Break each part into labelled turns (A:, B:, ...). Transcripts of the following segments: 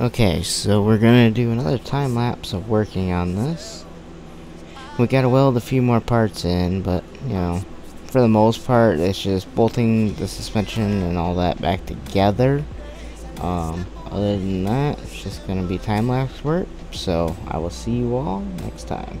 A: Okay, so we're gonna do another time lapse of working on this. We gotta weld a few more parts in, but, you know, for the most part, it's just bolting the suspension and all that back together. Um, other than that, it's just gonna be time lapse work, so I will see you all next time.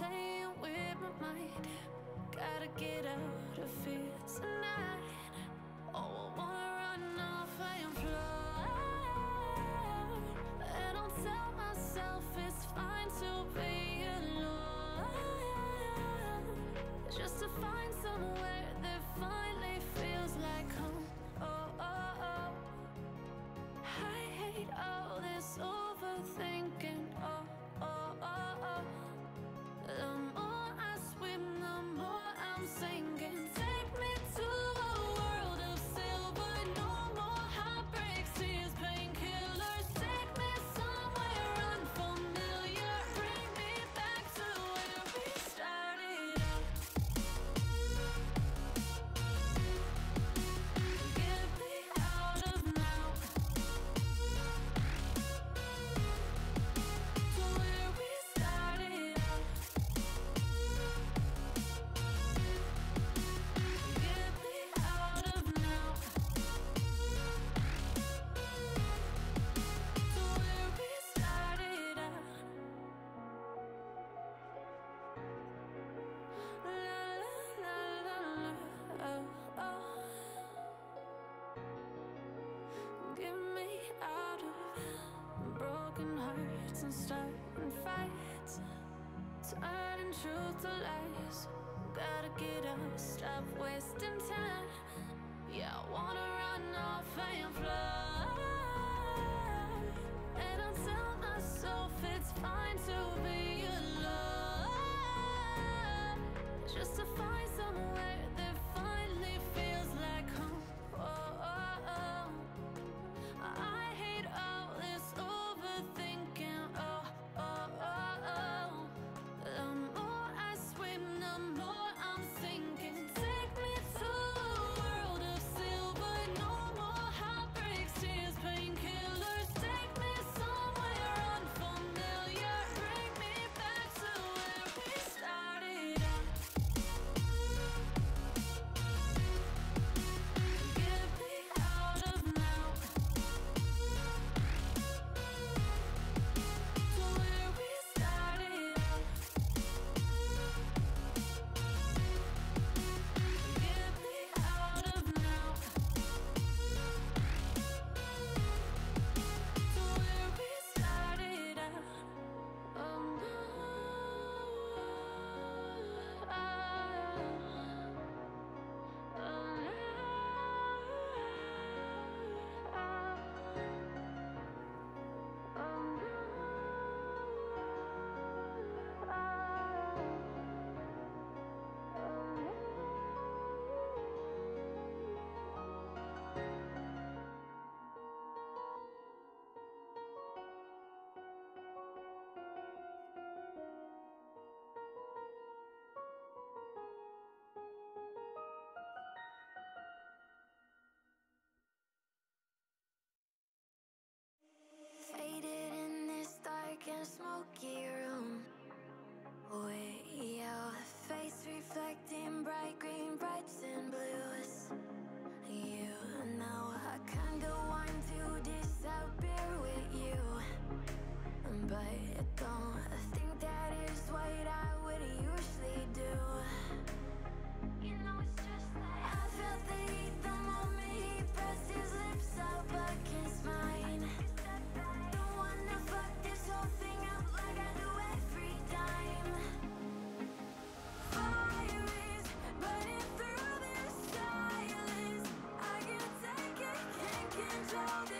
B: Playing with my mind. Gotta get out of here tonight. Oh, I wanna run off and fly. And I'll tell myself it's fine to be alone. Just to find somewhere fights and starting fights. Turning truth to lies. Gotta get up, stop wasting time. Yeah, I wanna run off and fly. And I'll tell Girl,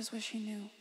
B: I
C: just wish he knew.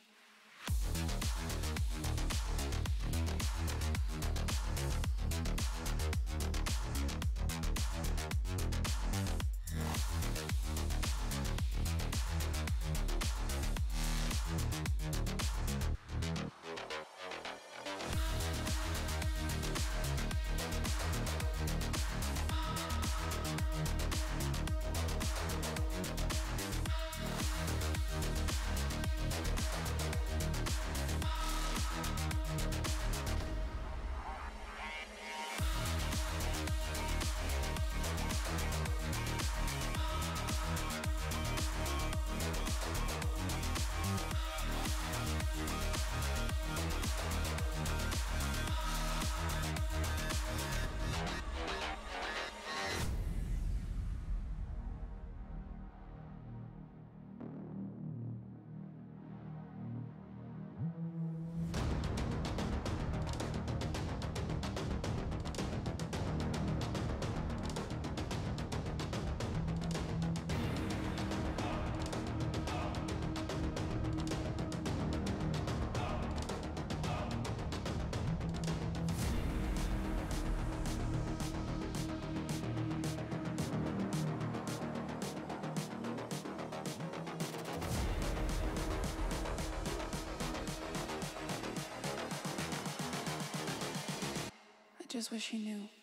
C: I just wish he knew.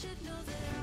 D: should know that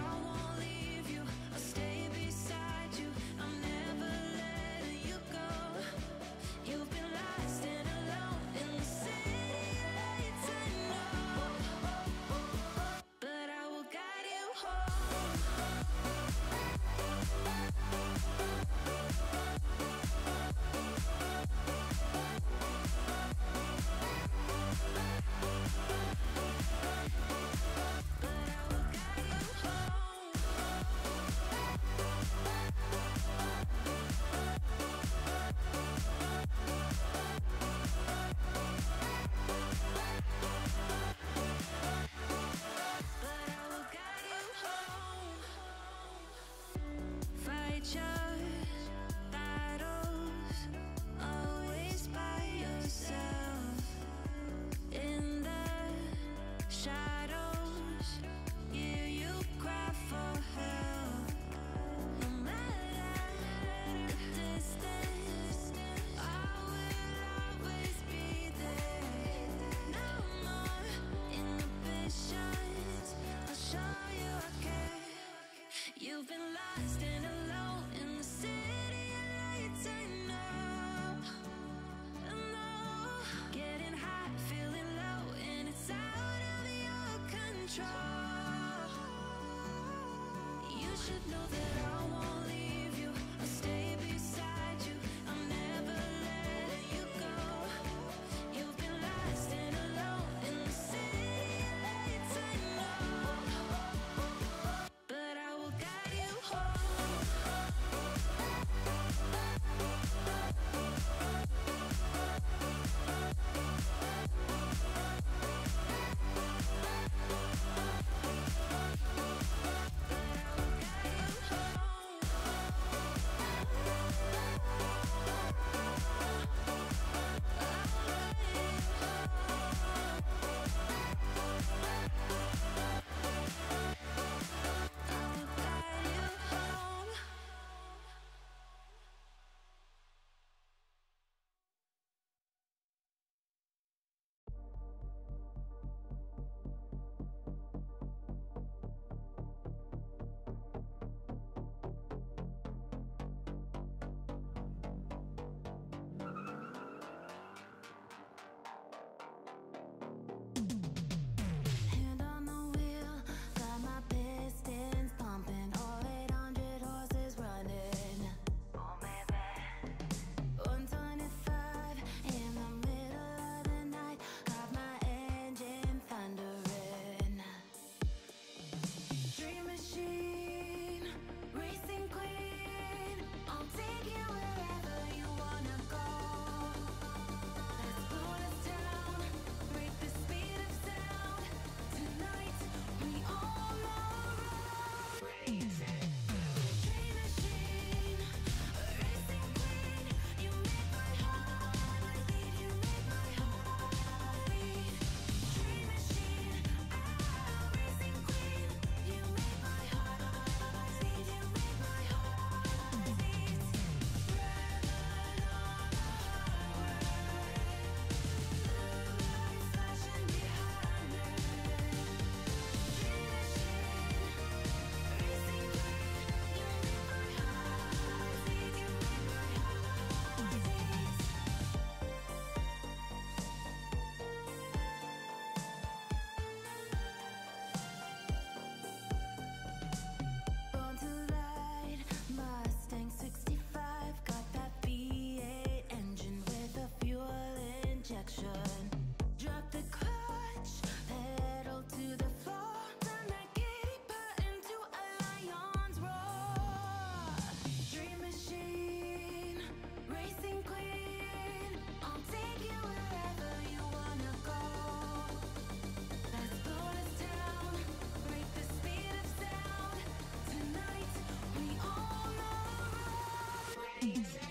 D: You should know that sound.